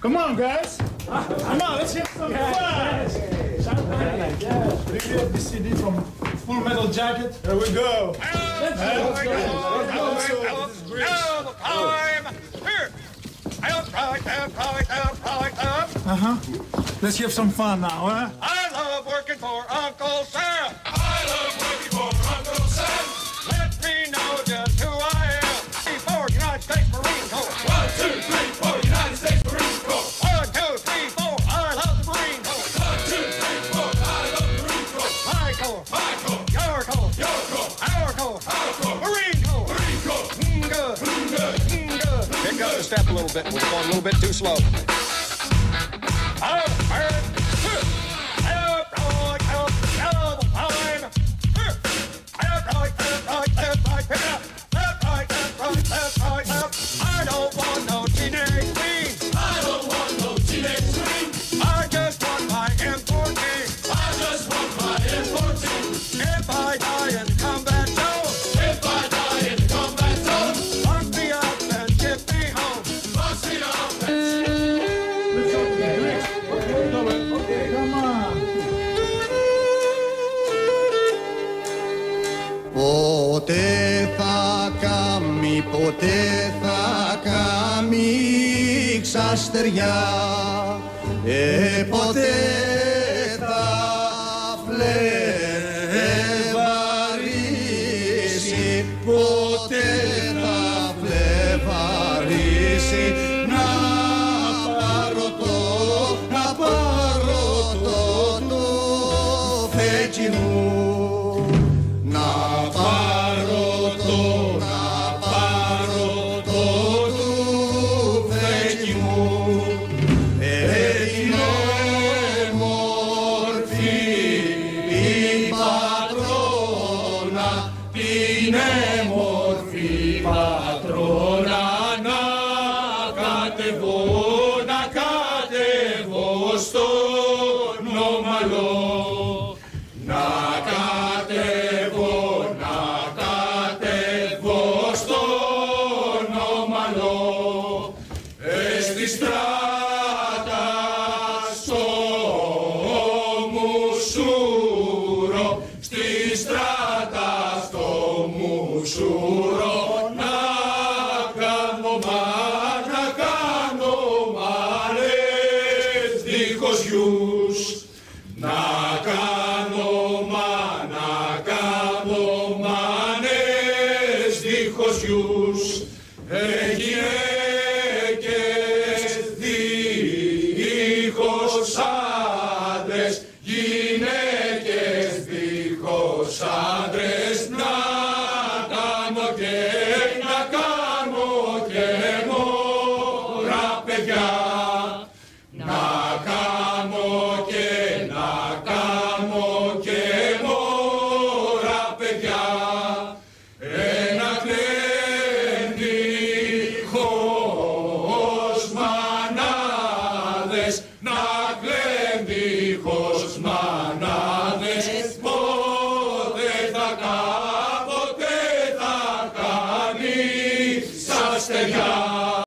Come on, guys. Come on, let's have some fun. Pick up the CD from Full Metal Jacket. Here we go. Let's go. Let's go. Uh huh. Let's have some fun now, huh? I love working for Uncle Sam. Corps. Corps, Corps. Corps, Corps. Corps, Marine Corps. Marine Corps. Pick up the step a little bit. We're going a little bit too slow. Up, up, Ποτέ θα κάμει, ποτέ θα κάμει ξαστεριά. Ε, ποτέ θα φλεβαρίσει κατεβώ, να κατεβώ στον ομαλό να κατεβώ, να κατεβώ στον ομαλό ες, στη στράτα δίχως γιους να κάνω μα, να κάνω μάνες δίχως γιους. Ε, γυναίκες δίχως with